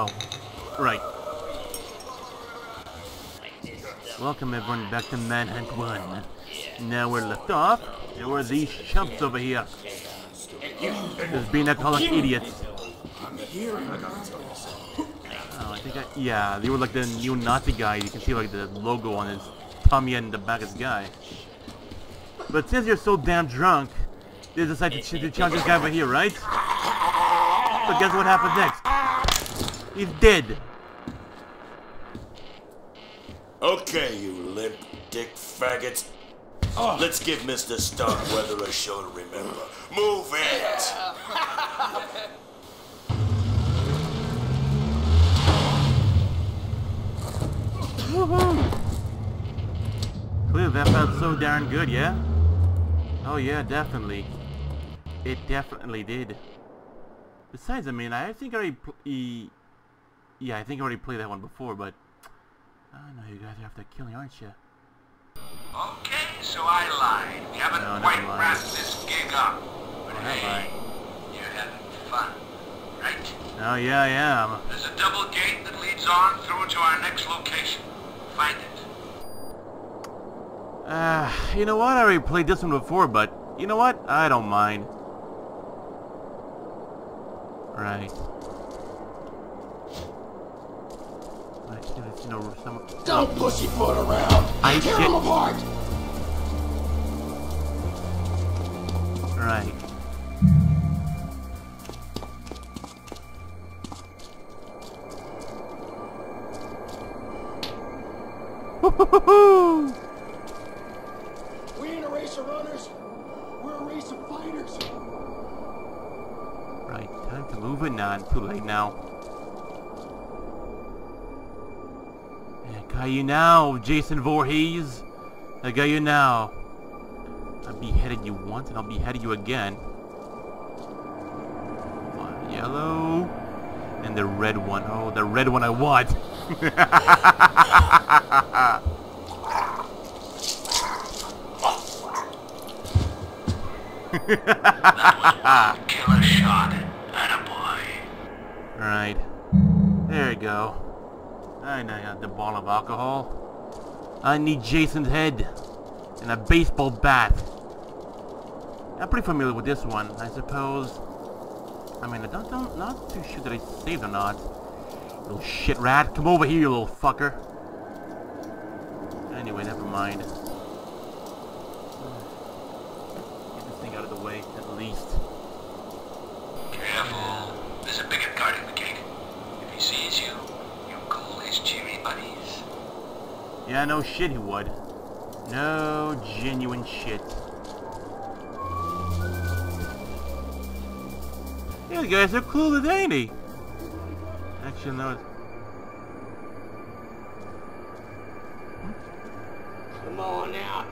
Oh, right. Welcome everyone back to Manhunt 1. Now we're left off, there were these chumps over here. Just being alcoholic idiots. Oh, I think I, yeah, they were like the new Nazi guy. You can see like the logo on his tummy and the back of his guy. But since you're so damn drunk, they decided to, to challenge this guy over here, right? But guess what happens next? He's dead. Okay, you limp dick faggots. Ah. Let's give Mr. Starkweather a show to remember. Move it! Woohoo! Clearly that felt so darn good, yeah? Oh yeah, definitely. It definitely did. Besides, I mean, I think I already... Pl e yeah, I think I already played that one before, but... I know you guys are after killing, aren't you? Okay, so I lied. We haven't No, quite mind. wrapped this gig up. But have hey, you're having fun, right? Oh yeah, I am. There's a double gate that leads on through to our next location. Find it. Uh, you know what? I already played this one before, but you know what? I don't mind. Right. Right, you know, you know, some... Don't pussyfoot around. I Tear did- them apart. Right. Woo-hoo-hoo-hoo! You now, Jason Voorhees. I got you now. I beheaded you once, and I'll behead you again. One yellow, and the red one. Oh, the red one I want. Killer shot. Attaboy. Right. There you go. I got the ball of alcohol. I need Jason's head. And a baseball bat. I'm pretty familiar with this one, I suppose. I mean, I don't, don't not too sure that I saved or not. Little shit rat. Come over here, you little fucker. Anyway, never mind. Get this thing out of the way, at least. Careful. There's a bigot guarding the gate. If he sees you, you call his cheery buddies. Yeah, no shit he would. No genuine shit. Yeah, the guys are clueless, ain't he? Actually, no. Come on now.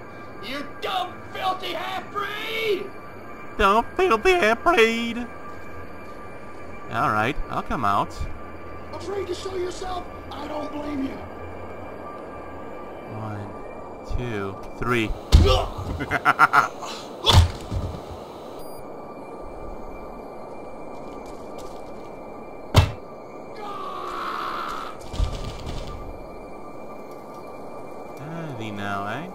You dumb, filthy half-breed. Don't feel the air. Alright, I'll come out. Afraid to show yourself? I don't blame you. One, two, three. Now, eh?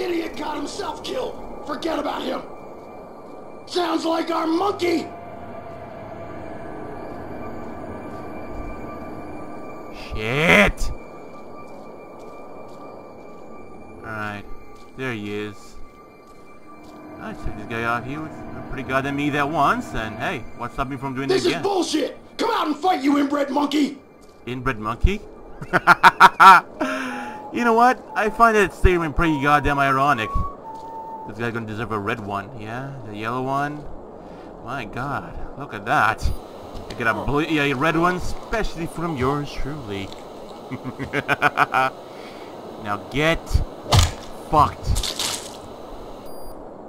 Idiot got himself killed. Forget about him. Sounds like our monkey. Shit! There he is. I took this guy out here with a pretty goddamn me that once, and hey, what stopping me from doing This is again? bullshit. Come out and fight, you inbred monkey. Inbred monkey? you know what? I find that statement pretty goddamn ironic. This guy's gonna deserve a red one, yeah? The yellow one? My god, look at that. I get a blue, yeah, a red one, especially from yours truly. now get fucked.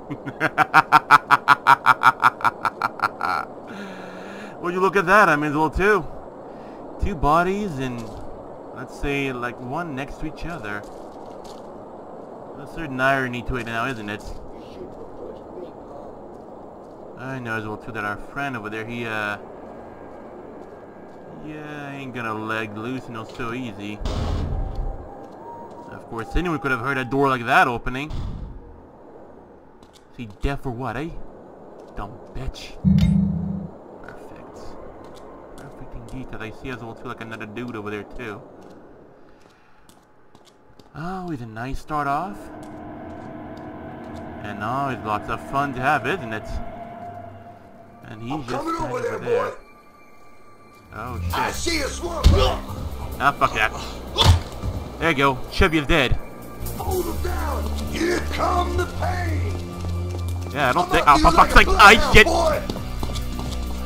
Would you look at that? I mean, well, two. Two bodies and, let's say, like one next to each other. A certain irony to it now, isn't it? I know as well too that our friend over there, he uh, Yeah, ain't gonna leg loose no so easy. Of course, anyone could have heard a door like that opening. Is he deaf or what, eh? Dumb bitch. Perfect. Perfect indeed, because I see as well too like another dude over there too. Always a nice start off. And always lots of fun to have, isn't it? And he's I'm just over there, over there. boy. Oh I shit. see a swamp. Ah, fuck that. There you go. Chevy's dead. Hold him down. Here come the pain. Yeah, I don't I'm think. Oh, for you like I shit.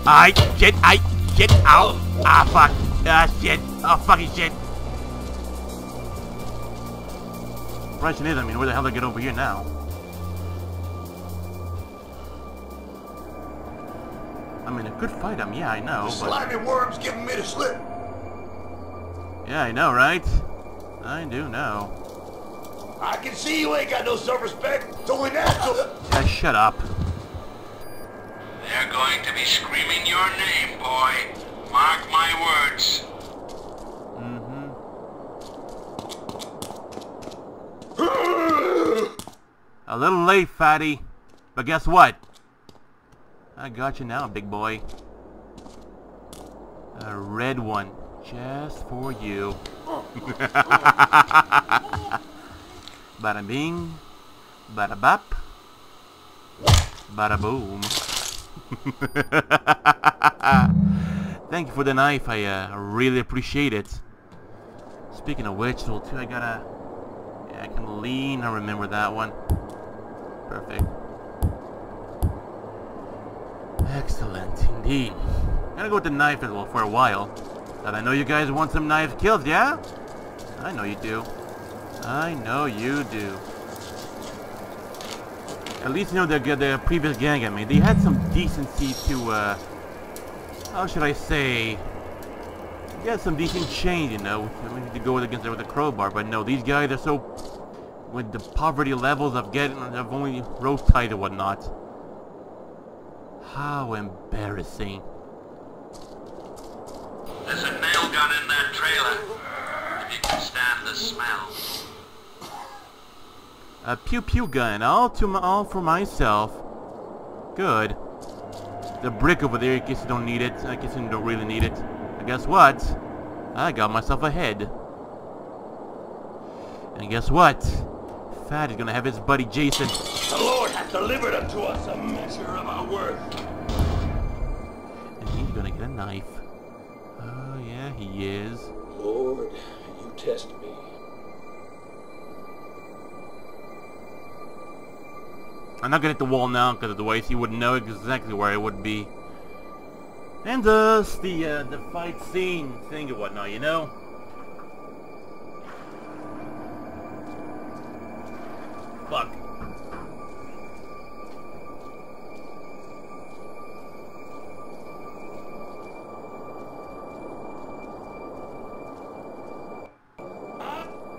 I shit. I shit. Ow. Ah, fuck. Ah, shit. Oh, fucking shit. Question is, I mean, where the hell I get over here now? I mean, a good fight, um, yeah, I know, but... Slimy worms giving me the slip. Yeah, I know, right? I do know. I can see you ain't got no self-respect. It's only natural. Yeah, shut up. They're going to be screaming your name, boy. Mark my words. Mm-hmm. A little late, fatty. But guess what? I got you now, big boy. A red one. Just for you. bada bing. Bada bop. Bada boom. Thank you for the knife. I uh, really appreciate it. Speaking of which, well, too, I gotta... Yeah, I can lean. I remember that one. Perfect. Excellent, indeed. Gonna go with the knife as well for a while. But I know you guys want some knife kills, yeah? I know you do. I know you do. At least you know the the previous gang. I mean, they had some decency to. uh... How should I say? They had some decent change, you know, to, to go against it with a crowbar. But no, these guys are so with the poverty levels of getting of only rope tied and whatnot. How embarrassing. There's a nail gun in that trailer. If you can stand the smell. A pew pew gun, all to my, all for myself. Good. The brick over there, in case you don't need it. I guess you don't really need it. And guess what? I got myself a head. And guess what? Fat is gonna have his buddy Jason. The Lord has delivered unto us a measure of our worth. And he's gonna get a knife. Oh yeah, he is. Lord, you test me. I'm not gonna hit the wall now because otherwise he wouldn't know exactly where I would be. And thus the uh, the fight scene thing and whatnot, you know. Fuck.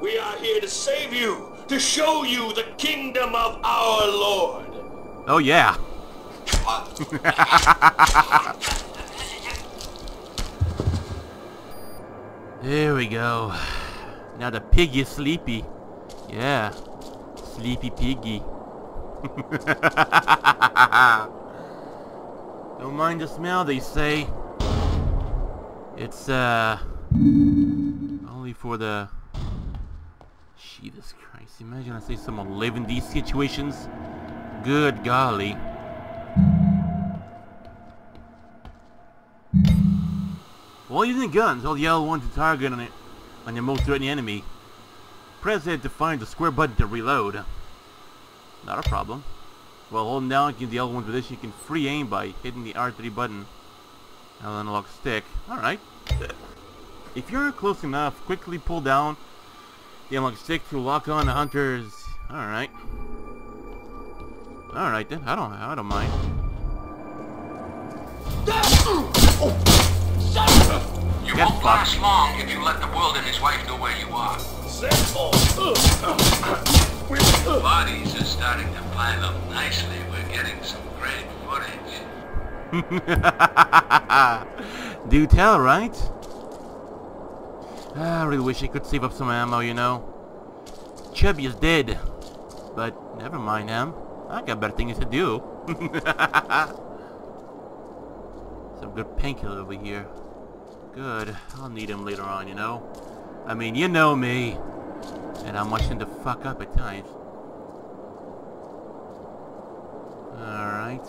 We are here to save you, to show you the kingdom of our Lord. Oh yeah. there we go. Now the pig is sleepy. Yeah. Sleepy piggy. Don't mind the smell, they say. It's, uh... Only for the... Jesus Christ. Imagine I see someone live in these situations. Good golly. While using guns, hold the L1 to target on, it, on your most threatening enemy. Press it to find the square button to reload. Not a problem. While holding down in the L1 position, you can free aim by hitting the R3 button. L unlock stick. Alright. If you're close enough, quickly pull down unlock stick to lock on the hunters. Alright. Alright then, I don't I don't mind. You Get won't fucked. last long if you let the world and his wife know where you are. Bodies are starting to pile up nicely. We're getting some great footage. Do tell, right? Ah, I really wish I could save up some ammo, you know. Chubby is dead. But never mind him. I got better things to do. some good painkiller over here. Good. I'll need him later on, you know. I mean, you know me. And I'm watching to fuck up at times. Alright.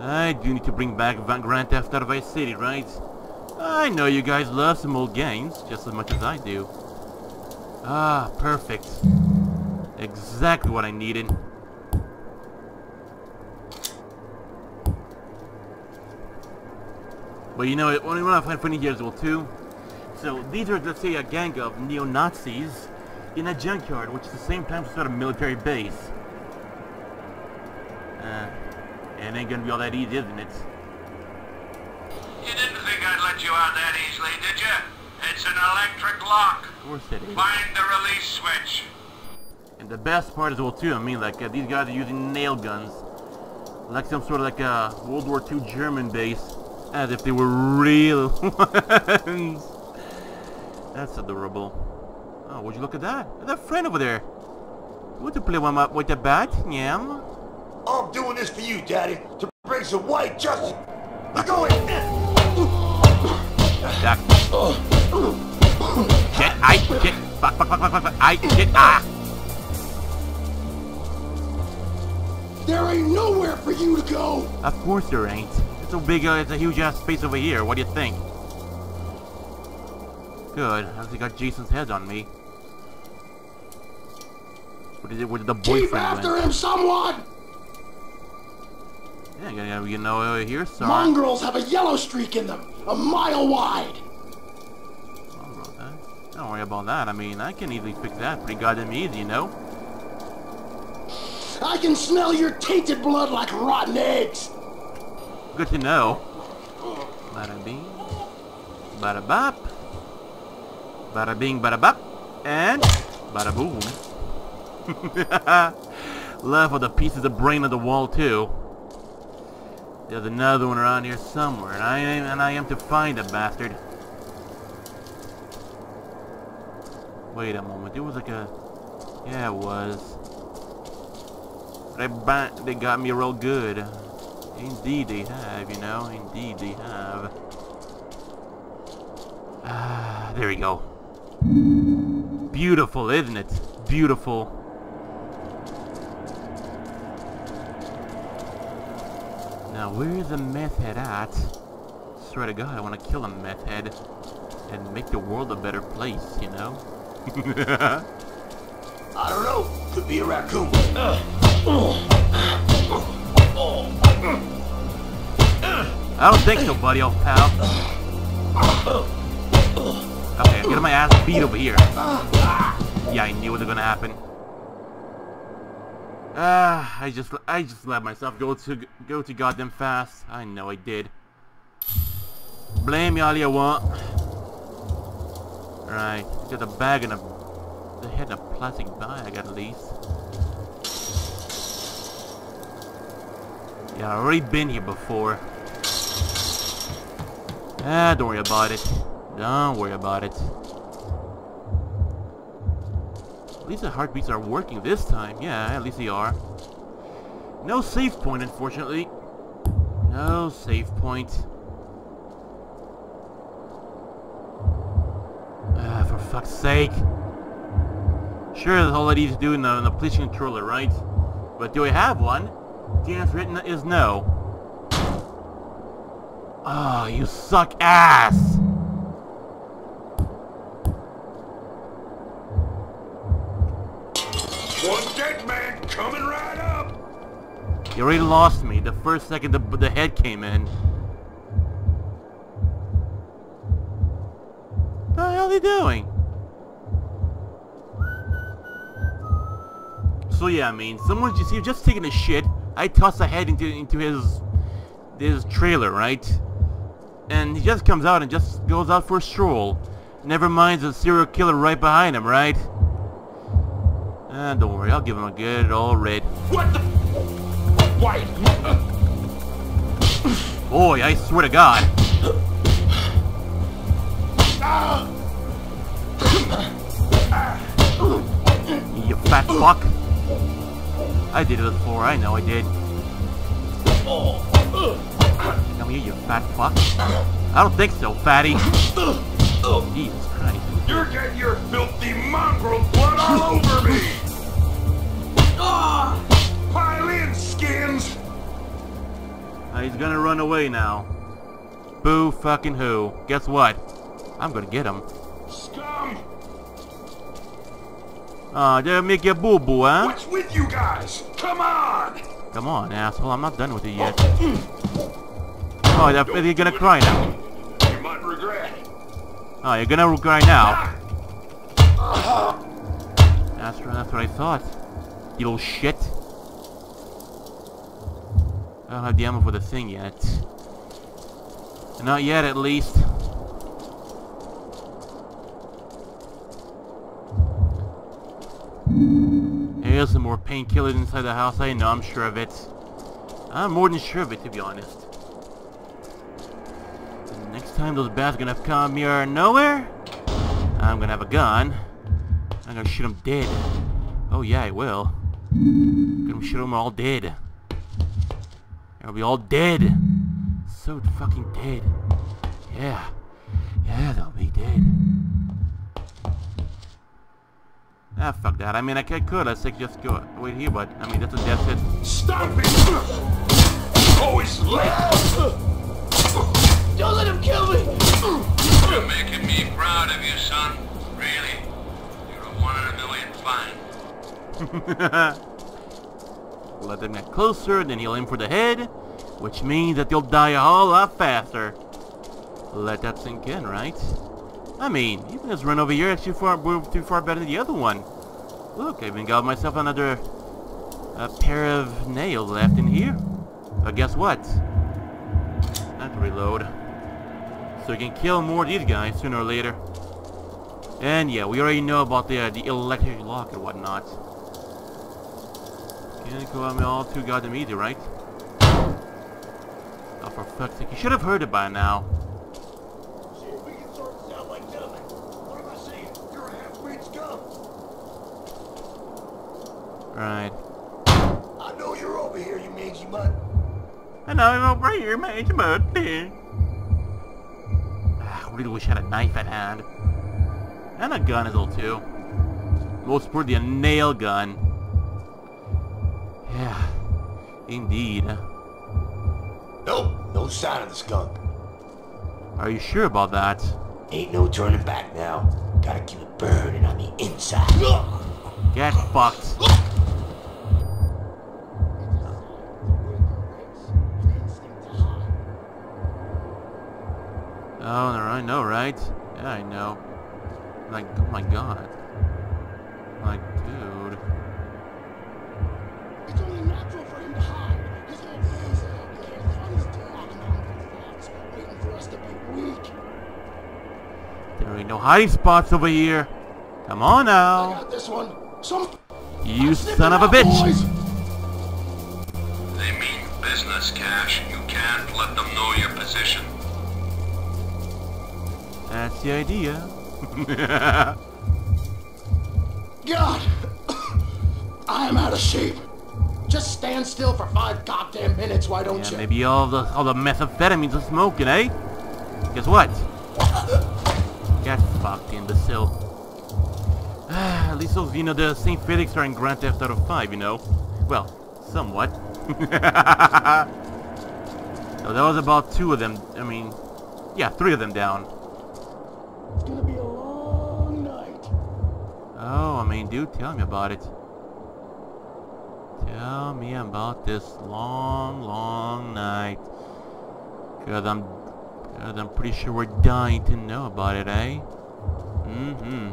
I do need to bring back Grand Theft Auto Vice City, right? I know you guys love some old games, just as much as I do. Ah, perfect. Exactly what I needed. But you know, what I find funny here as well, too, so these are, let's say, a gang of neo-Nazis in a junkyard, which is the same time is sort of military base. Uh, it ain't gonna be all that easy, isn't it? Electric lock. Of course it is. Find the release switch. And the best part as well too, I mean like uh, these guys are using nail guns. Like some sort of like a World War II German base. As if they were real ones. That's adorable. Oh, would you look at that? That friend over there. You want to play one up with the bat? Yeah. I'm doing this for you, Daddy, to bring some white justice. I'm going. Duck. Shit, I, shit, fuck, fuck, fuck, fuck, fuck, I, shit, ah. There ain't nowhere for you to go. Of course there ain't. It's a big, uh, it's a huge ass space over here. What do you think? Good. I actually got Jason's head on me. What is it? Where did the boyfriend Keep after went? him, someone. Yeah, you, know, uh, here, sir. Mongrels have a yellow streak in them, a mile wide. Don't worry about that. I mean, I can easily pick that pretty goddamn easy, you know? I can smell your tainted blood like rotten eggs. Good to know. Bada bing. Bada bop. Bada bing, bada bop. And bada boom. Left with the pieces of brain on the wall too. There's another one around here somewhere, and I am and I am to find the bastard. Wait a moment, it was like a yeah it was. They they got me real good. Indeed they have, you know, indeed they have. Ah, there we go. Beautiful, isn't it? Beautiful. Now, where's the meth head at? Swear to God, I want to kill a meth head and make the world a better place, you know? I don't know. Could be a raccoon. I don't think so, buddy, old pal. Okay, I'm getting my ass beat over here. Yeah, I knew it was gonna happen. Ah, I just I just let myself go to go to goddamn fast. I know I did. Blame me all you want. Right, got a bag in a They had a plastic bag at least. Yeah, I've already been here before. Ah, don't worry about it. Don't worry about it. At least the heartbeats are working this time. Yeah, at least they are. No save point, unfortunately. No save point. Ah, for fuck's sake. Sure, that's all I need to do in the, in the police controller, right? But do I have one? The answer written is no. Oh, you suck ass! One dead man coming right up. You already lost me the first second the, the head came in. What the hell are you doing? So yeah, I mean, someone's just, he was just taking a shit. I toss a head into into his his trailer, right? And he just comes out and just goes out for a stroll. Never minds the serial killer right behind him, right? Ah, don't worry, I'll give him a good old red. What the? White. Boy, I swear to God. Fat fuck. I did it before, I know I did. Come here, you fat fuck. I don't think so, fatty. Jesus Christ. You're getting your filthy mongrel blood all over me! Ah! Pile in, skins! Uh, he's gonna run away now. Boo fucking who. Guess what? I'm gonna get him. Uh, did I make you boo boo, huh? What's with you guys? Come on! Come on, asshole. I'm not done with you yet. Oh, that, you're gonna cry now. You might regret. Oh, you're gonna cry now. That's, that's what I thought. You little shit. I don't have the ammo for the thing yet. Not yet, at least. Here's some more painkillers inside the house. I know, I'm sure of it. I'm more than sure of it, to be honest. The next time those bats are gonna come here nowhere, I'm gonna have a gun. I'm gonna shoot them dead. Oh yeah, I will. I'm gonna shoot them all dead. They'll be all dead. So fucking dead. Yeah. Yeah, they'll be dead. Ah, fuck that. I mean, I could, could. I could just go wait here, but I mean, that's a death hit. Stop it! Always late! Don't let him kill me! You're making me proud of you, son. Really. You're a one in a million find. Let them get closer, then he'll aim for the head, which means that they'll die a whole lot faster. Let that sink in, right? I mean, even this run over here is too far, too far better than the other one. Look, I even got myself another a pair of nails left in here. But guess what? To reload. So we can kill more of these guys sooner or later. And yeah, we already know about the uh, the electric lock and whatnot. Can't go me all too goddamn easy, right? Oh, for fuck's sake, you should have heard it by now. See if we can sort this out like gentlemen. What am I saying? You're a half-breed scum. Right. I know you're over here, you mangy mutt. know I'm over here, man, but Ah, I really wish I had a knife at hand. And a gun as well, too. Most importantly, a nail gun. Yeah, indeed. Nope, no sign of the skunk. Are you sure about that? Ain't no turning back now. Gotta keep it burning on the inside. Get fucked. Oh, Oh, I know, right? Yeah, I know. Like, oh my god. Like, dude. It's only natural for him to hide. He's gonna be easy out there, throw his tail on the fox, waiting for us to be weak. There ain't no hiding spots over here. Come on I now. got this one. Some You Snip son of a bitch. boys. They mean business, Cash. You can't let them know your position. That's the idea. God, I am out of shape. Just stand still for five goddamn minutes, why don't Yeah, you? maybe all the all the methamphetamines are smoking, eh? Guess what? Get fucked, imbecile. At least those, you know, the St. Felix are in Grand Theft Auto 5, you know? Well, somewhat. so that was about two of them. I mean, yeah, three of them down. It's gonna be a long night. Oh, I mean, dude, tell me about it. Tell me about this long, long night. Cause I'm, cause I'm pretty sure we're dying to know about it, eh? Mm-hmm.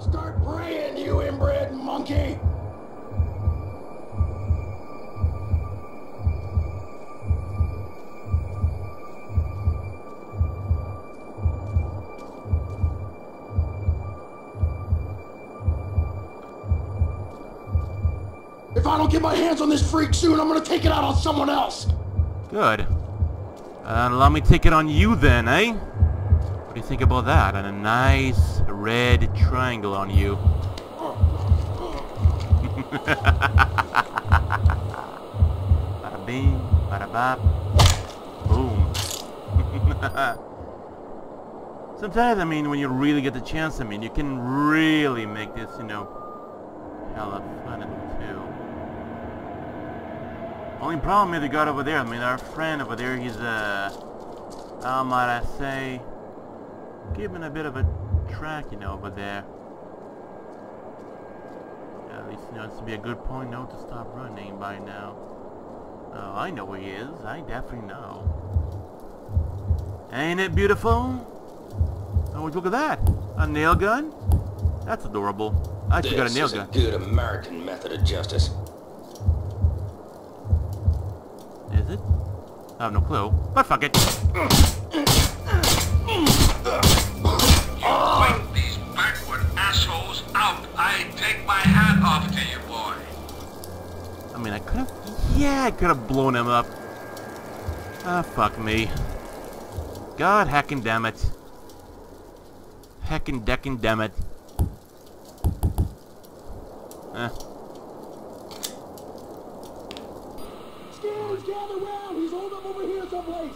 Start praying, you inbred monkey! I don't get my hands on this freak soon, I'm gonna take it out on someone else! Good. Uh, let me take it on you then, eh? What do you think about that? And a nice red triangle on you. bada bing, bada bop, boom. Sometimes, I mean, when you really get the chance, I mean, you can really make this, you know, hella fun. Only problem is the got over there, I mean, our friend over there, he's, uh, how might I say, giving a bit of a track, you know, over there. At least, you know, this would be a good point, no, to stop running by now. Oh, I know where he is. I definitely know. Ain't it beautiful? Oh, look at that. A nail gun? That's adorable. I actually got a This nail is gun. a good American method of justice. Is it? I have no clue. But fuck it. These backward assholes out. I take my hat off to you, boy. I mean, I could have... Yeah, I could have blown him up. Ah, fuck me. God heckin' damn it. Heckin' deckin' damn it. Eh. Gather round. He's holed up over here someplace.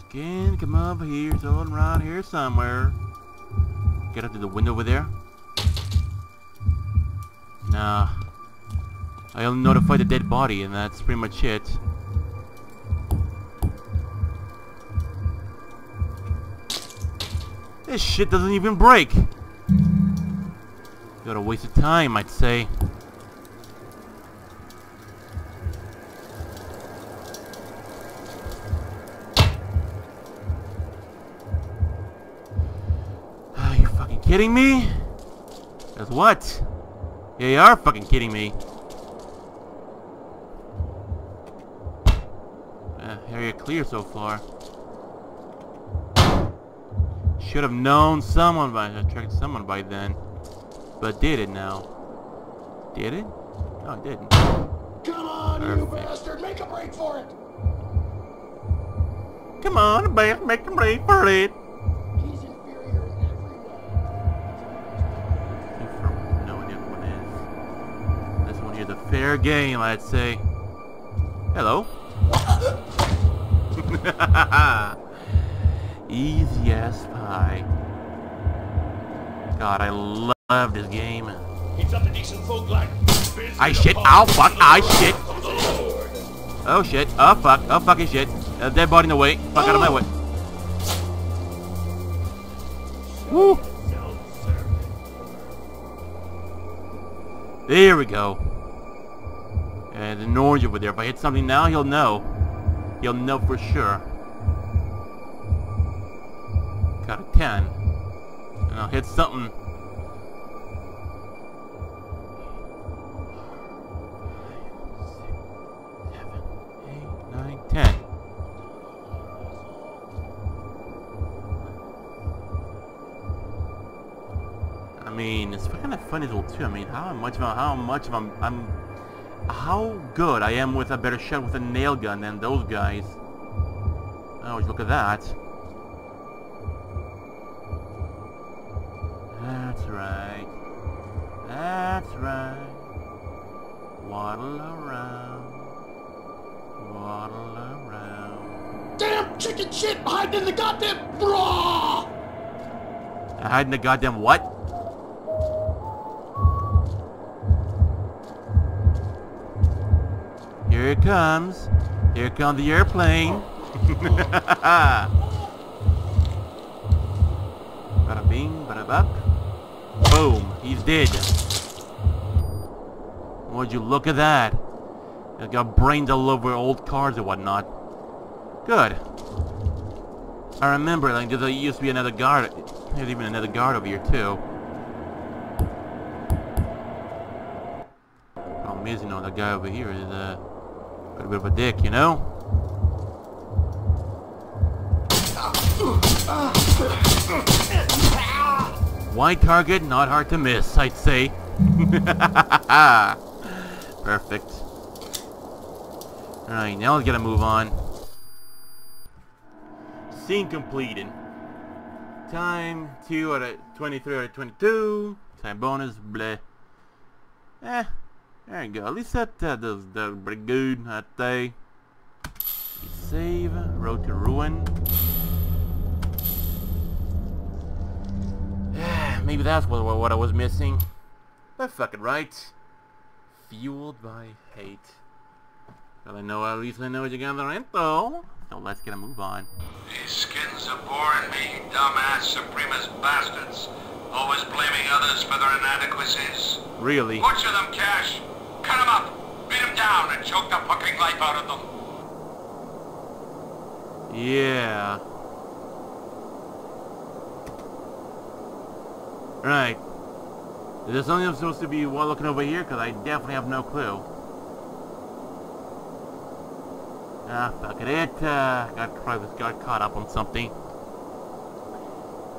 Skin, come over here. It's all around here somewhere. Get up to the window over there. Nah. I'll notify the dead body, and that's pretty much it. This shit doesn't even break. Got a waste of time, I'd say. Are you fucking kidding me? As what? Yeah, you are fucking kidding me. Uh, area clear so far. Should have known someone by attracted someone by then. But did it now? Did it? No, it didn't. Come on, you bastard. Make a break for it. Come on, bastard! make a break for it. He's inferior in every way. No idea what it is. This one here's a fair game, I'd say. Hello. Easy as pie. God, I love this game. It's up to decent folk like I shit. Ow, fuck. I shit. Oh shit. Oh fuck. Oh fucking shit. Uh, dead body in the way. Fuck out of my way. Woo. There we go. And an orange over there. If I hit something now, he'll know. He'll know for sure. Got a 10. And I'll hit something. I mean, it's kind of funny though too. I mean, how much of a, how much of a, I'm, how good I am with a better shot with a nail gun than those guys. Oh, look at that. That's right. That's right. Waddle around. Waddle around. Damn chicken shit hiding in the goddamn bra. I hide in the goddamn what? Here it comes. Here comes the airplane. bada bing, bada bop. He's dead. Would you look at that? It's got brains all over old cars and whatnot. Good. I remember, like, there used to be another guard. There's even another guard over here, too. Problem is, you that guy over here is, uh, a bit of a dick, you know? Wide target, not hard to miss, I'd say. Perfect. Alright, now let's get a move on. Scene completed. Time 2 out of 23 out of 22. Time bonus, bleh. Eh, there you go. At least that uh, does that pretty good, I'd say. Save, road to ruin. Maybe that's what, what I was missing. But fucking right? Fueled by hate. Well, I know, at least I know what you're gonna info. So let's get a move on. These skins are boring me, dumbass supremacist bastards. Always blaming others for their inadequacies. Really? Butcher them, Cash. Cut them up, beat them down, and choke the fucking life out of them. Yeah. Right. Is there something I'm supposed to be looking over here? Because I definitely have no clue. Ah, fuck it. It uh, got, got caught up on something.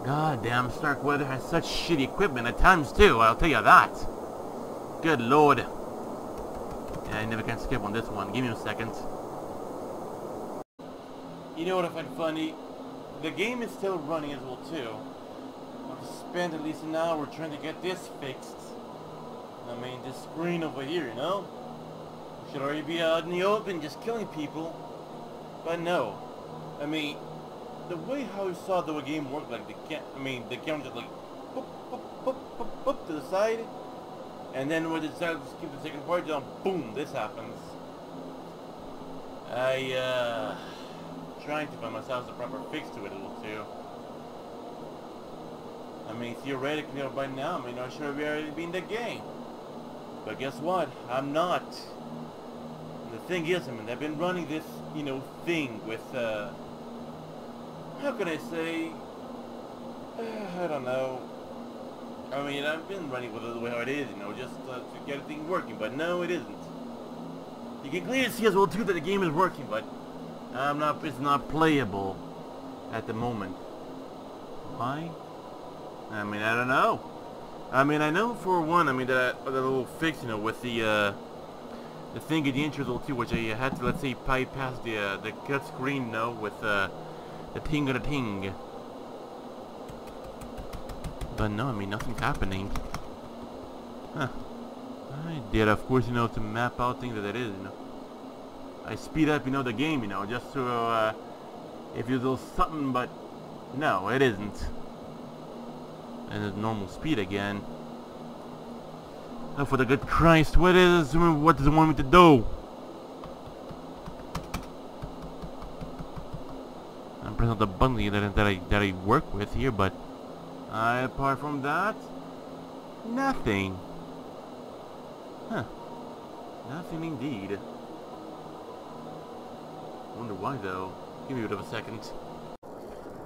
God damn, Starkweather has such shitty equipment at times too, I'll tell you that. Good lord. Yeah, I never can skip on this one. Give me a second. You know what I find funny? The game is still running as well too. I've spent at least an hour trying to get this fixed. I mean, this screen over here, you know? We should already be out in the open just killing people. But no. I mean, the way how I saw the game work, like the cam I mean, the camera just like, boop, boop, boop, boop, boop, to the side. And then when it decided to keep the second part, then boom, this happens. I, uh, trying to find myself the proper fix to it a little too. I mean, theoretically, by now, I mean, I should have already been the game. But guess what? I'm not. And the thing is, I mean, I've been running this, you know, thing with, uh, how can I say, uh, I don't know. I mean, I've been running with it the way how it is, you know, just uh, to get everything working, but no, it isn't. You can clearly see as well too that the game is working, but I'm not, it's not playable at the moment. Why? I mean, I don't know. I mean, I know for one, I mean, that, that little fix, you know, with the, uh, the thing in the intro too, which I had to, let's say, pipe past the, uh, the cut screen, no, with, uh, the ting of the ting. But no, I mean, nothing's happening. Huh. I did, of course, you know, to map out things that it is, you know. I speed up, you know, the game, you know, just to, uh, if you do something, but no, it isn't. And it's normal speed again. Oh, for the good Christ, what is, what does it want me to do? I'm pressing the button that, that I, that I work with here, but uh, apart from that, nothing. Huh. Nothing indeed. Wonder why though. Give me a bit of a second.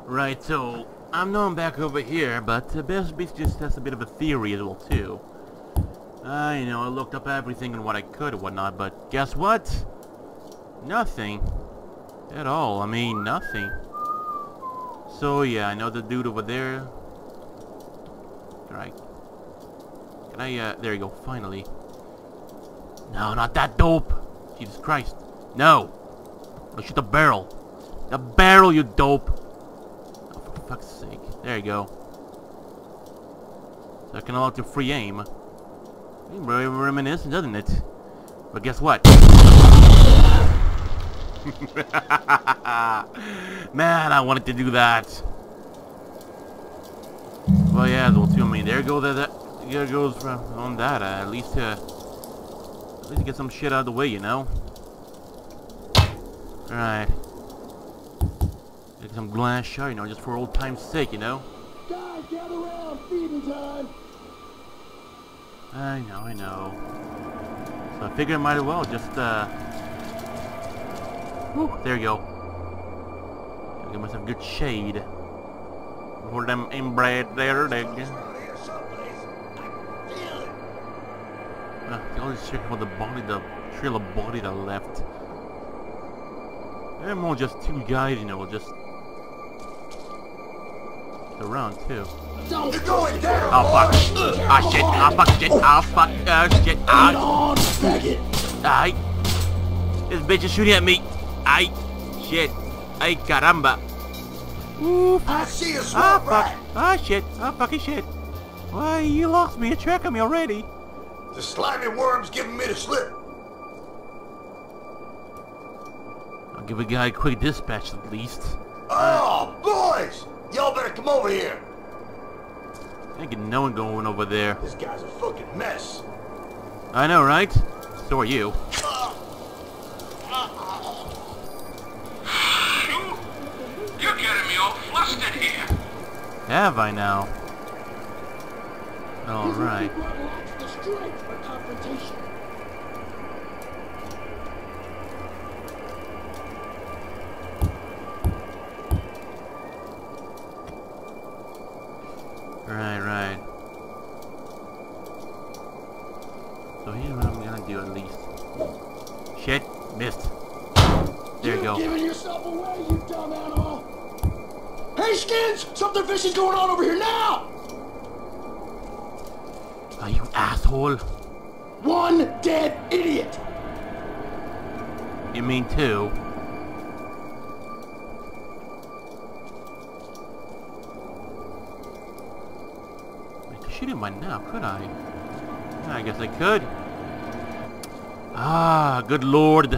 Right, so I know I'm back over here, but uh, Best Beast just has a bit of a theory as well too. I know I looked up everything and what I could and whatnot, but guess what? Nothing. At all. I mean, nothing. So yeah, I know the dude over there. Alright. Can I, uh, there you go, finally. No, not that dope! Jesus Christ. No! No, shoot the barrel. The barrel, you dope! Fuck's sake. There you go. So I can allow to free aim. Very reminiscent, doesn't it? But guess what? Man, I wanted to do that. Well, yeah, well, too. I mean, there goes that. There goes on that. Uh, at least, uh, at least get some shit out of the way, you know. All right. Some glass shot, you know, just for old time's sake, you know. Guys, gather around, feeding time. I know, I know. So I figured I might as well just, uh... Whew, there you go. Give myself good shade. Before them inbred there, they... Uh, always check for the body, the trail of body that left. They're more just two guys, you know, just... around, too. Don't going down. Oh fuck. Ah shit. Ah fuck shit. Ah fuck. Ah shit. Ah. on, faggot. This bitch is shooting at me. Ay, shit. Ay, caramba. Ooh, I see a Ah, swamp fuck. rat. Ah, shit. Ah, fucking shit. Why, you lost me. You're tracking me already. The slimy worm's giving me the slip. I'll give a guy a quick dispatch at least. Oh, boys! Y'all better come over here. Ain't get no one going over there. This guy's a fucking mess. I know, right? So are you. You're getting me all flustered here. Have I now? Alright. Brother Right, right. So here's what I'm gonna do at least. Shit, missed. There you You're go. giving yourself away, you dumb animal. Hey, Skins! Something fishy's going on over here now! Are you asshole? One dead idiot! You mean two? Shoot now, could I? I guess I could. Ah, good lord.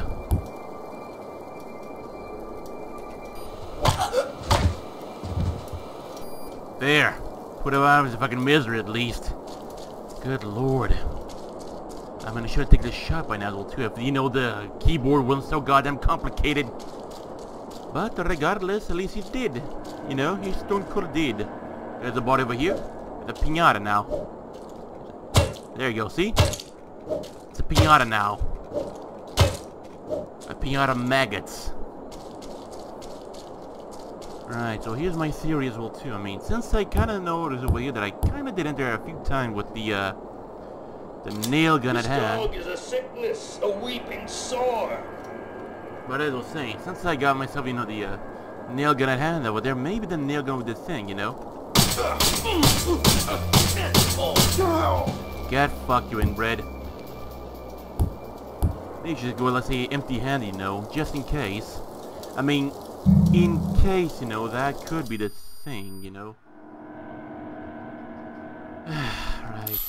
There. Put him out of his fucking misery at least. Good lord. I mean, I should have taken a shot by now too, if, you know, the keyboard wasn't so goddamn complicated. But regardless, at least he did. You know, he stone cold did. There's a body over here. It's a pinata now. There you go, see? It's a pinata now. A pinata maggots. Right, so here's my theory as well too. I mean, since I kind of know there's a way that I kind of did enter a few times with the, uh, the nail gun at This hand. dog is a sickness, a weeping sore. But as I was saying, since I got myself, you know, the, uh, nail gun at hand over there, maybe the nail gun with the thing, you know? Get fuck you inbred. They should go, let's say, empty-handed, you know, just in case. I mean, in case, you know, that could be the thing, you know. right.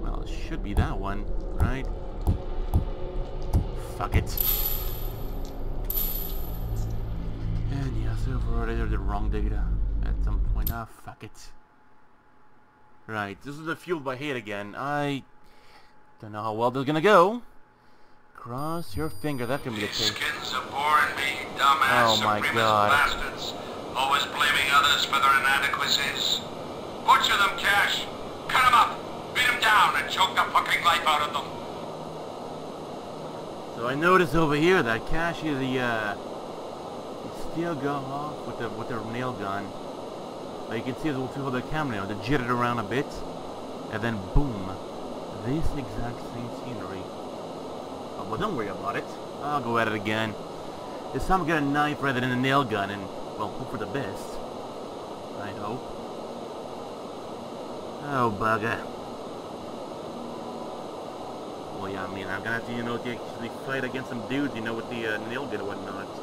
Well, it should be that one, right? Fuck it. Yes, overloaded the wrong data at some point. Ah, fuck it. Right, this is the fueled by hate again. I don't know how well this is gonna go. Cross your finger, that can be the These case. skins are boring me, dumbass Oh my God. bastards. Always blaming others for their inadequacies. Butcher them, Cash. Cut them up, beat them down, and choke the fucking life out of them. So I notice over here that Cash is the uh still go off with the with the nail gun. But you can see as well how the camera now, they jittered around a bit. And then boom. This exact same scenery. Oh, well don't worry about it. I'll go at it again. This time I get a knife rather than a nail gun and well hope for the best. I hope. Oh bugger. Well, yeah, I mean, I'm gonna have to, you know, actually fight against some dudes, you know, with the uh, nail gun and whatnot.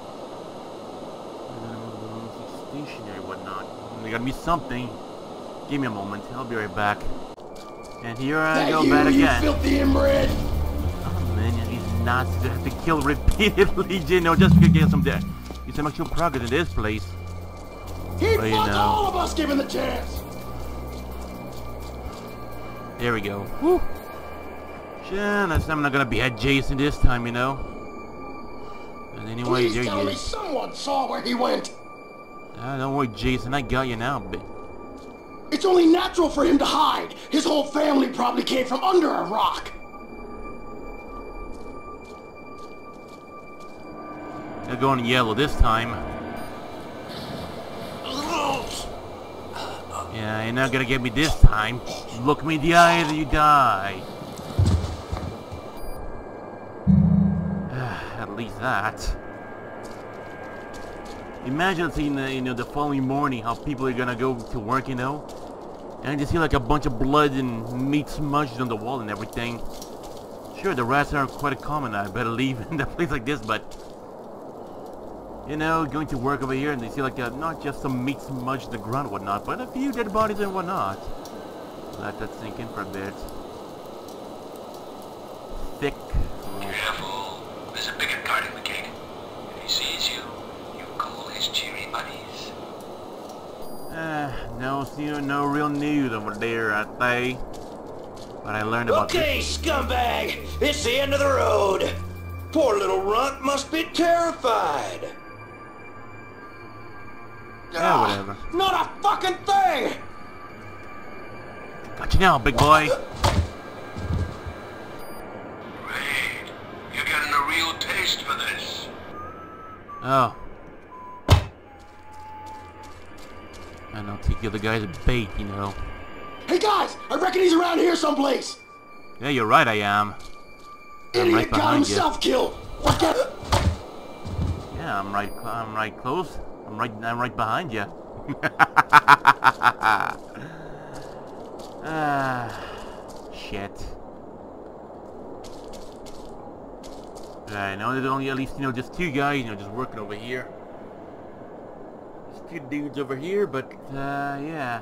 Stationary whatnot. There gotta be something. Give me a moment. I'll be right back. And here I That go you, back you again. filthy inbred! Oh man, these Nazis have to kill repeatedly, you know, just to get some de- get some actual progress in this place. He'd Well, you know. all of us given the chance! There we go. Sure, that's I'm not gonna behead Jason this time, you know. But anyway, Please there tell you me someone saw where he went! Ah, don't worry, Jason. I got you now, but It's only natural for him to hide. His whole family probably came from under a rock. they're going yellow this time. Yeah, you're not gonna get me this time. Look me in the eye or you die. Least that. Imagine seeing the, you know, the following morning how people are gonna go to work, you know? And you see like a bunch of blood and meat smudged on the wall and everything. Sure, the rats aren't quite common. I better leave in a place like this, but you know, going to work over here and they see like uh, not just some meat smudged on the ground whatnot, but a few dead bodies and whatnot. Let that sink in for a bit. Thick. Careful. There's a bigot guarding the gate. If he sees you, you call his cheery buddies. Uh, no, see, no real news over there, I think. But I learned about Okay, scumbag, it's the end of the road. Poor little runt must be terrified. Yeah, ah, whatever. Not a fucking thing! Got you now, big boy. Great. You're getting a real taste for this. Oh. And I'll take the other guy's bait, you know. Hey guys, I reckon he's around here someplace. Yeah, you're right, I am. I'm Idiot right got behind you. himself killed. Forget it. Yeah, I'm right. I'm right close. I'm right. I'm right behind you. ah, shit. Right, now there's only at least you know just two guys, you know, just working over here. Just two dudes over here, but uh, yeah.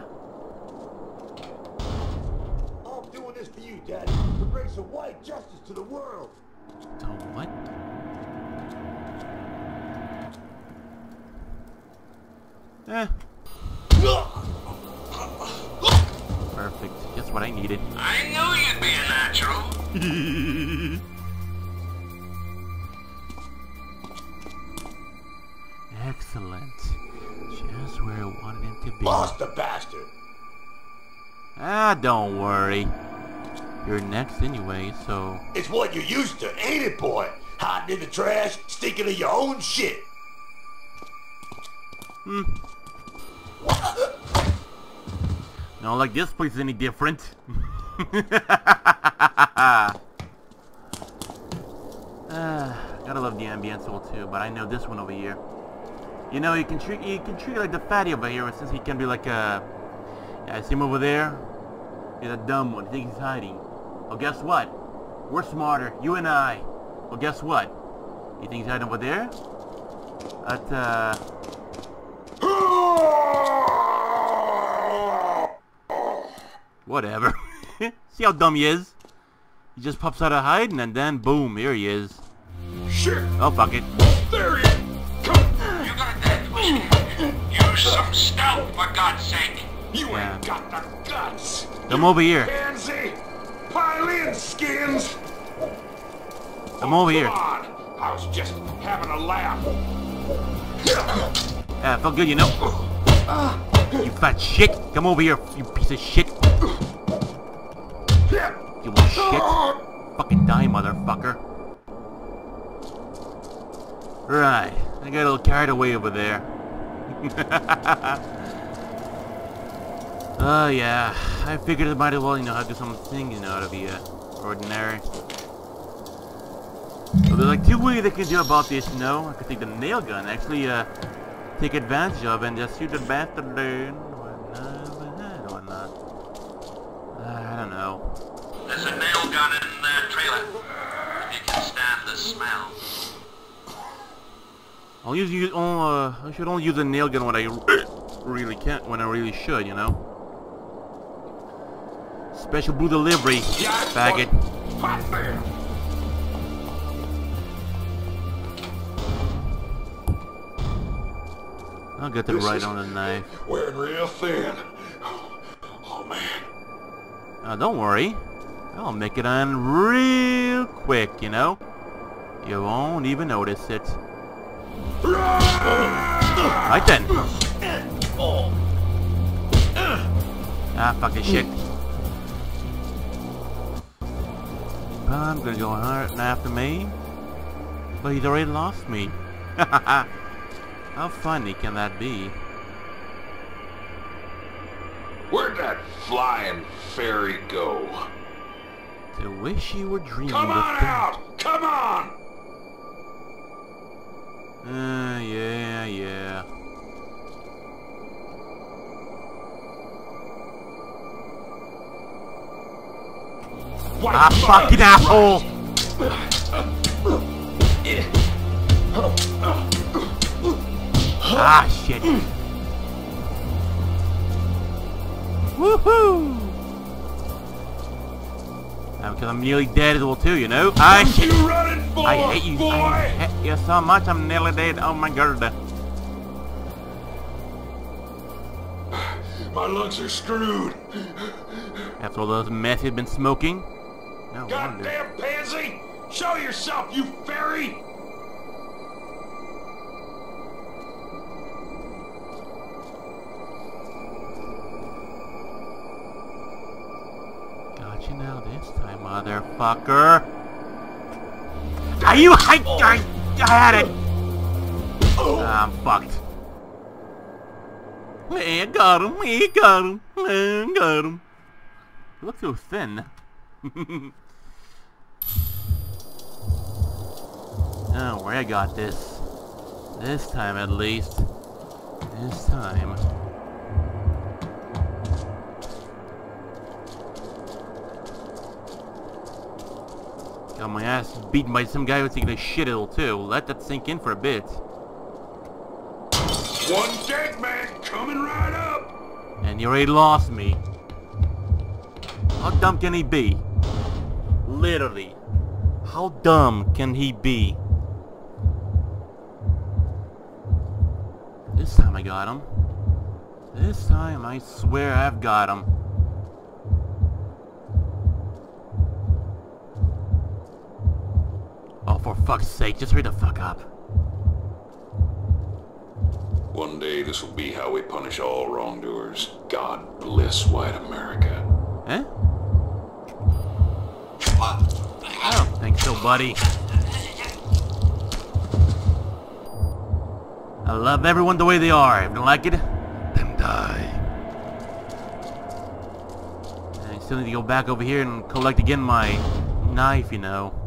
I'm doing this for you, Daddy, to bring some white justice to the world. So what? Eh. Perfect. Just what I needed. I knew you'd be a natural. Excellent. Just where I wanted him to be. Lost the bastard. Ah, don't worry. You're next anyway, so... It's what you're used to, ain't it, boy? Hiding in the trash, stinking of your own shit. Hmm. Not like this place is any different. Ah, gotta love the ambience all too, but I know this one over here. You know, you can treat you can treat like the fatty over here, since he can be like a. Yeah, I see him over there. He's a dumb one. He thinks he's hiding. Well, guess what? We're smarter, you and I. Well, guess what? You think he's hiding over there? But uh. Whatever. See how dumb he is? He just pops out of hiding and then boom, here he is. Shit, Oh, fuck it. Use some stout, for God's sake. you Yeah. ain't got the guts. Come over here. Pansy, pile in, skins. Come over here. On, I was just having a laugh. Yeah, felt good, you know. You fat shit. Come over here, you piece of shit. You little shit. Fucking die, motherfucker. Right. I got a little carried away over there. Oh, yeah. I figured I might as well, you know, have to do something, you know, out of the uh, ordinary. So there's like two ways they can do about this, you know. I could take the nail gun, actually, uh, take advantage of and just shoot the bastard down. Whatnot, whatnot. Uh, I don't know. I'll use use uh, I should only use a nail gun when I really can't, when I really should, you know. Special blue delivery, faggot. Hot. I'll get it This right on the knife. Wearing real thin. Oh man. Uh, don't worry. I'll make it on real quick, you know. You won't even notice it. Right then. Ah, fucking shit. I'm gonna go hard after me. But he's already lost me. How funny can that be? Where'd that flying fairy go? To wish you were dreaming Come on out! Come on! Uh, yeah, yeah. White Ah, fucking asshole! Ah, shit. Woohoo! Because I'm nearly dead as well too, you know? Ah, What you running for, I hate you. boy? I hate you so much. I'm nearly dead. Oh my god. My lungs are screwed. After all those meth you've been smoking. No. Goddamn pansy! Show yourself, you fairy! Now this time, motherfucker. Are you? I, I, I had it. Ah, I'm fucked. Hey, I got him. Hey, I got him. Hey, I got him. You look so thin. oh, where I got this. This time, at least. This time. Got my ass beaten by some guy who's taking a shit ill too. Let that sink in for a bit. One dead man coming right up! And you already lost me. How dumb can he be? Literally. How dumb can he be? This time I got him. This time I swear I've got him. Oh, for fuck's sake, just hurry the fuck up. One day this will be how we punish all wrongdoers. God bless white America. Eh? I don't think so, buddy. I love everyone the way they are. If you don't like it, then die. And I still need to go back over here and collect again my knife, you know.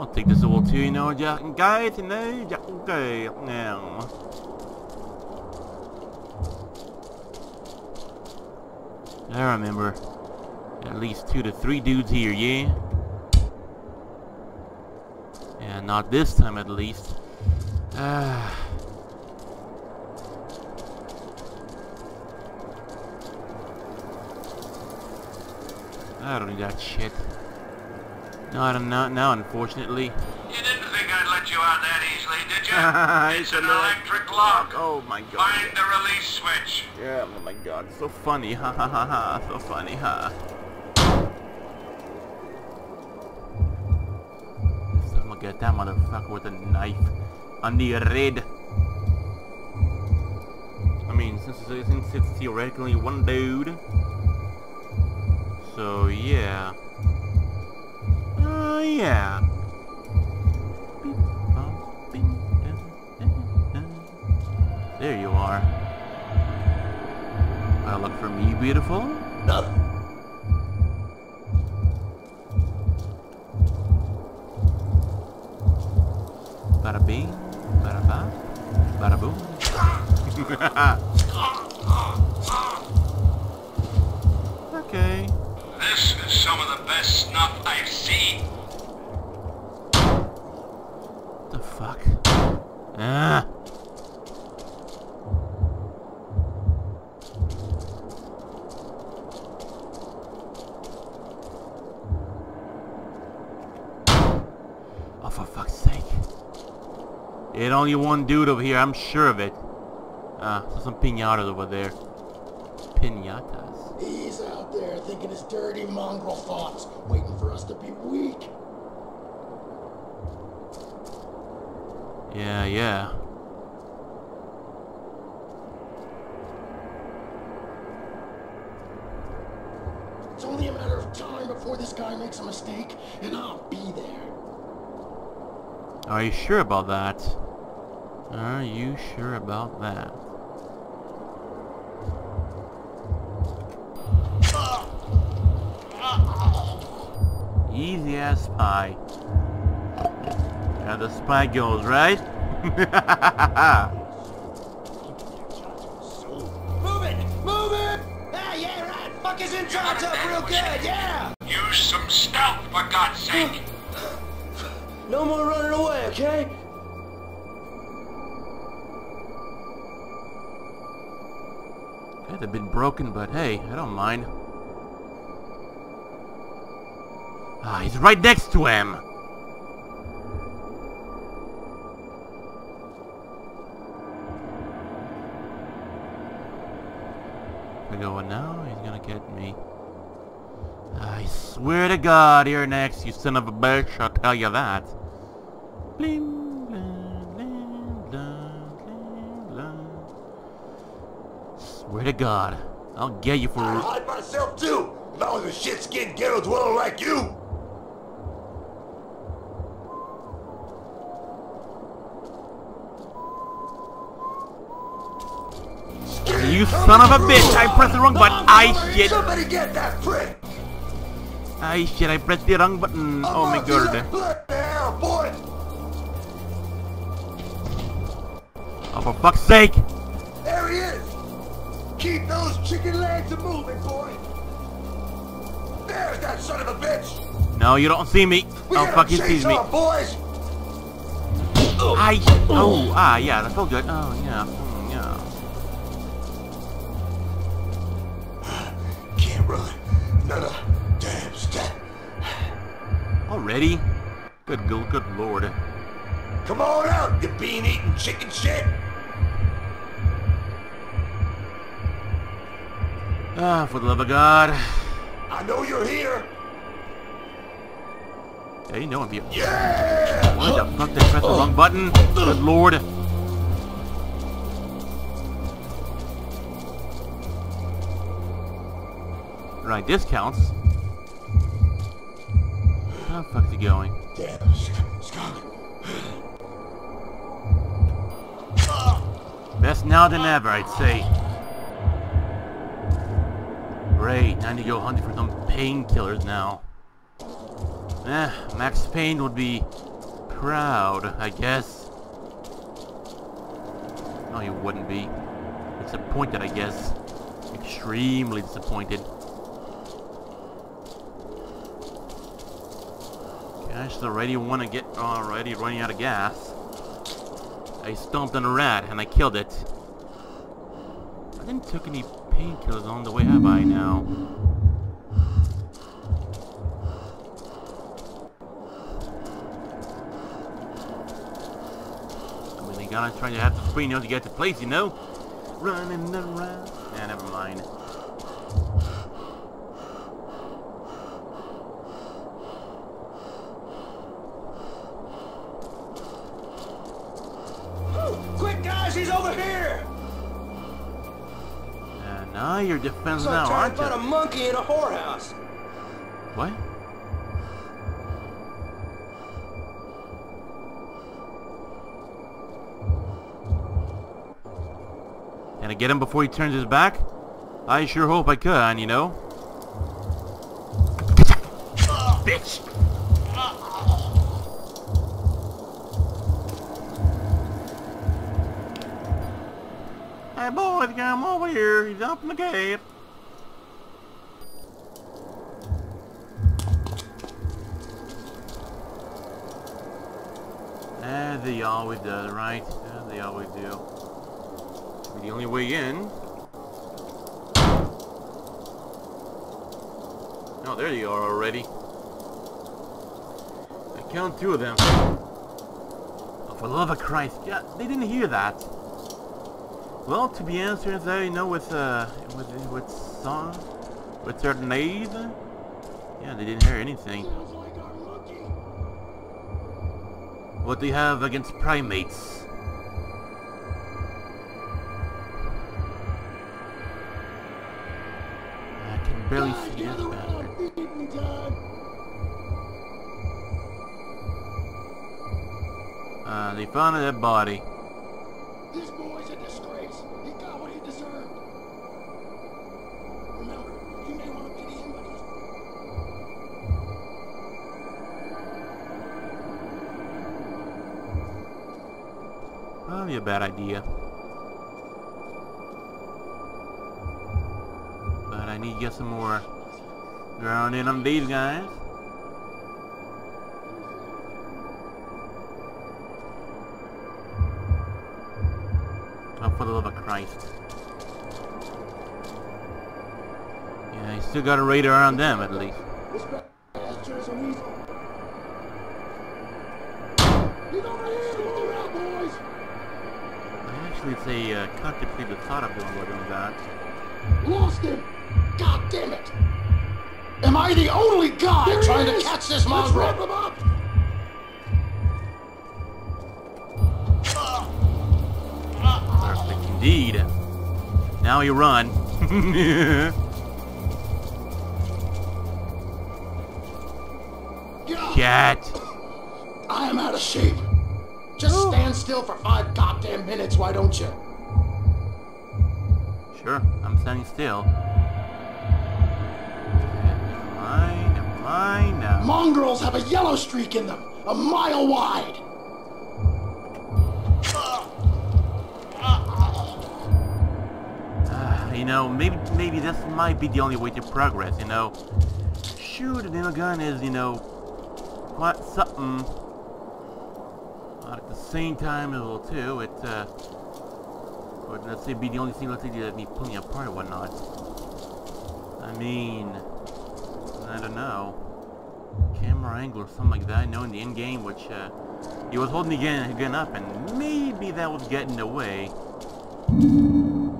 I'll take this all too, you know, Jack and guys, you know, Jack okay now. I remember. At least two to three dudes here, yeah? Yeah, not this time at least. Ah. I don't need that shit. Not not now, unfortunately. You didn't think I'd let you out that easily, did you? it's an electric lock. Oh my god. Find the release switch. Yeah, oh my god, so funny, ha ha ha ha, so funny, ha. This time I'll get that motherfucker with a knife on the red. I mean, since it's, since it's theoretically one dude. So, yeah. Uh, yeah. There you are. I look for me, beautiful. Nothing. Bada bing, bada ba, bada boom. okay. This is some of the best snuff I've seen. The fuck? Ah. Oh, for fuck's sake. It only one dude over here, I'm sure of it. Ah, so some pinatas over there. Pinatas. He's out there thinking his dirty mongrel thoughts, waiting for us to be weak. Yeah, yeah. It's only a matter of time before this guy makes a mistake, and I'll be there. Are you sure about that? Are you sure about that? Easy as pie. How the spy goes, right? Move it! Move it! Ah, yeah, right. Fuck his insides up real good, yeah! Use some stealth, for God's sake! No more running away, okay? Have been broken, but hey, I don't mind. Ah, he's right next to him! I go, now he's gonna get me. I swear to God, you're next, you son of a bitch, I'll tell you that. Bling, Swear to God, I'll get you for... I hide myself too. If I was a shit-skinned ghetto dweller like you. You son of a bitch! I pressed the wrong button! I shit! Somebody get that prick. I shit! I pressed the wrong button! Oh my god! Blood hell, boy. Oh for fuck's sake! There he is. Keep those chicken legs moving, boy. There's that son of a bitch. No, you don't see me! We Oh got fuck, he sees me! boys. I oh ah yeah, that felt good. Oh yeah, mm, yeah. Can't run. Another damn step. Already? Good good good lord. Come on out, you bean-eating chicken shit. Ah, for the love of God! I know you're here. Yeah, you know I'm here. Yeah. What the fuck? Did I press the wrong button? Good lord! Right, this counts. How the fuck fuck's he going? Damn, sk- skunk. Best now than ever, I'd say. Great, need to go hunting for some painkillers now. Eh, Max Payne would be proud, I guess. No, he wouldn't be. Disappointed, I guess. Extremely disappointed. Gosh, already want to get already running out of gas. I stomped on a rat and I killed it. I didn't took any painkillers on the way, have I now? I mean, they gotta try to have the screen to get to place, you know? Running around. Yeah, never mind. Quick, guys, he's over here! Now you're defensive So now, aren't to find a you? monkey in a whorehouse. What? Can I get him before he turns his back? I sure hope I can, you know? Bitch! Hey boys, come over here. He's up in the cave. As they always does, right? As they always do. The only way in. Oh, there they are already. I count two of them. Oh, for the love of Christ. Yeah, they didn't hear that. Well, to be honest, as I know with, uh, with, with song, with certain A's, yeah, they didn't hear anything. What they have against primates. I can barely see this bastard. Uh, they found a dead body. Probably a bad idea. But I need to get some more ground in on these guys. Oh, for the love of Christ. Yeah, you still got a radar on them at least. Actually say uh, contemplate the thought of doing what doing that. Lost him! God damn it! Am I the only guy There trying to catch this Let's mongrel? wrap him up! Perfect indeed. Now you run. God, Cat. I am out of shape. Stand still for five goddamn minutes, why don't you? Sure, I'm standing still. Never mind, never mind now. Mongrels have a yellow streak in them, a mile wide. Ah, you know, maybe maybe this might be the only way to progress, you know. Shoot, a nail gun is, you know, quite something. But at the same time, as well, too, it, uh, would, let's say, be the only thing, let's say, that need pulling apart or whatnot. I mean, I don't know. Camera angle or something like that, I know, in the end game, which, uh, he was holding the gun, gun up, and maybe that was getting away.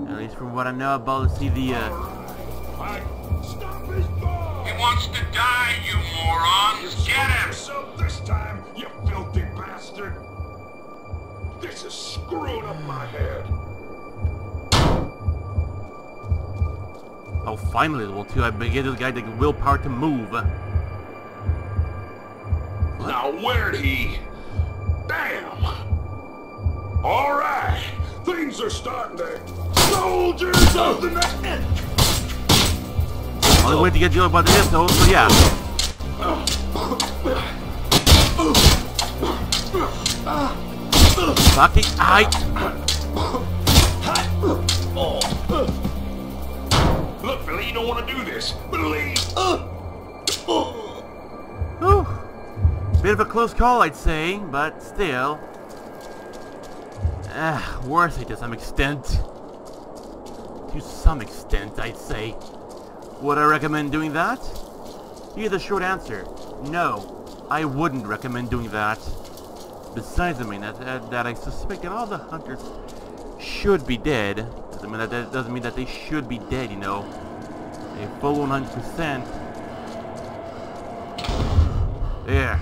At least from what I know about, let's see, the, uh, Mike, stop his ball! He wants to die, you morons! Get him! So this time, you filthy bastard! This is screwing up my head. Oh, finally, level 2. I get this guy the willpower to move. Now where'd he? Damn! All right, things are starting to. Soldiers of the night. Only way to get you about this, though, so yeah. Fucking I. Look, Billy, you don't want to do this. Believe. Whew. Bit of a close call, I'd say, but still. Ah, worth it to some extent. To some extent, I'd say. Would I recommend doing that? Here's the short answer. No, I wouldn't recommend doing that. Besides, I mean, that, that, that I suspect that all the hunters should be dead. I mean, that, that doesn't mean that they should be dead, you know. A full 100%. There.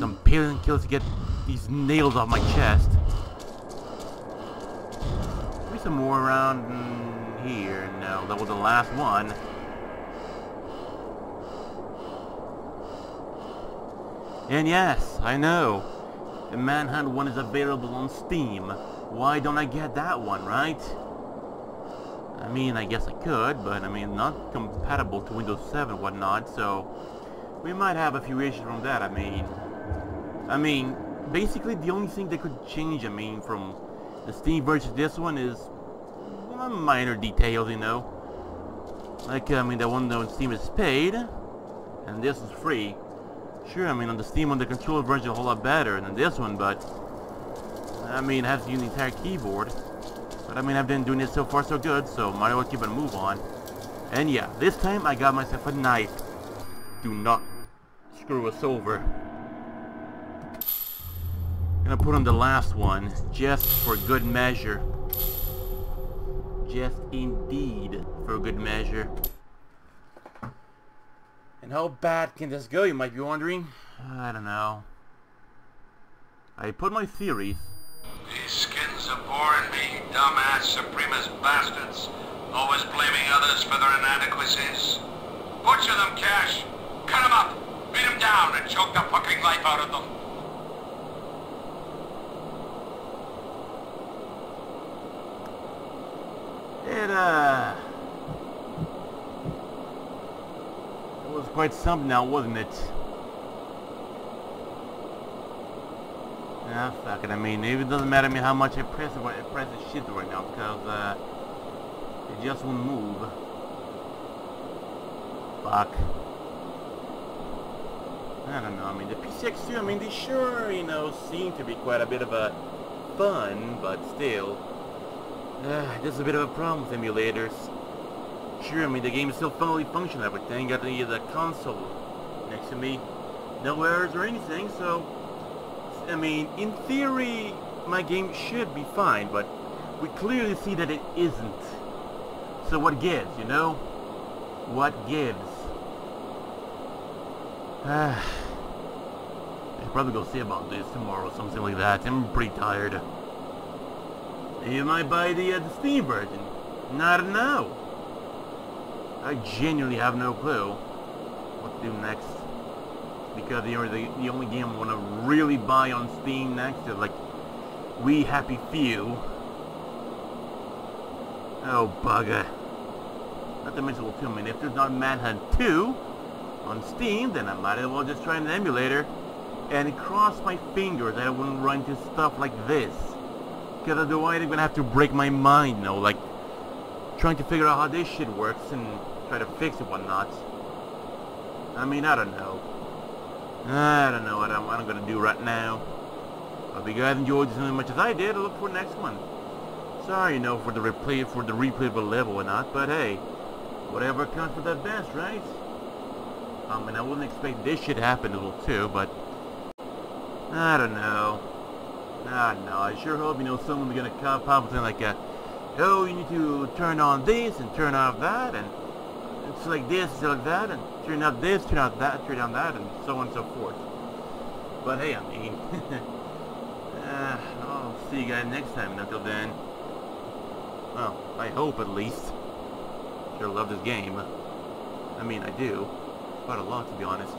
Some paling kills to get these nails off my chest. Maybe some more around here. No, that was the last one. And yes, I know. The Manhunt one is available on Steam. Why don't I get that one, right? I mean, I guess I could, but I mean, not compatible to Windows 7 and whatnot, so we might have a few issues from that. I mean, I mean, basically the only thing that could change, I mean, from the Steam version to this one is minor details, you know. Like, I mean, the one on Steam is paid, and this is free. Sure, I mean, on the Steam on the controller version a whole lot better than this one, but I mean, I have to use the entire keyboard. But I mean, I've been doing it so far so good, so might as well keep it move on. And yeah, this time I got myself a knife. Do not screw us over. Gonna put on the last one, just for good measure. Just indeed for good measure. And how bad can this go, you might be wondering? I don't know. I put my theories. These skins are born being dumbass supremacist bastards, always blaming others for their inadequacies. Butcher them, Cash! Cut them up! Beat them down and choke the fucking life out of them! It, uh... was quite something now, wasn't it? Yeah, fuck it. I mean, it doesn't matter to me how much I press it, I press the shit right now, because, uh... It just won't move. Fuck. I don't know, I mean, the PCSX2, I mean, they sure, you know, seem to be quite a bit of a fun, but still. Uh, there's a bit of a problem with emulators. Sure, I mean, the game is still fully functional, everything. Got the, the console next to me. No errors or anything, so... I mean, in theory, my game should be fine, but we clearly see that it isn't. So what gives, you know? What gives? I'll probably go see about this tomorrow, or something like that. I'm pretty tired. You might buy the, uh, the Steam version. Not know. I genuinely have no clue what to do next. Because the only, the, only game I want to really buy on Steam next is like We Happy Few. Oh, bugger. Not to mention, well, too, I mean, if there's not Manhunt 2 on Steam, then I might as well just try an emulator and cross my fingers that I wouldn't run into stuff like this. Because otherwise I'm going to have to break my mind, you know, like trying to figure out how this shit works and try to fix it whatnot. I mean, I don't know. I don't know what I'm, what I'm to do right now. I hope you guys enjoyed this as much as I did. I look for the next one. Sorry, you know, for the replay, for the replay of a level or not, but hey, whatever counts for the best, right? I mean, I wouldn't expect this shit to happen a little too, but I don't know. I don't know. I sure hope, you know, someone's gonna come up with something like, a, oh, you need to turn on this and turn off that, and it's like this, it's like that, and turn out this, turn out that, turn on that, and so on and so forth. But hey, I mean, uh, I'll see you guys next time, and until then, well, I hope at least. Sure love this game. I mean, I do. Quite a lot, to be honest.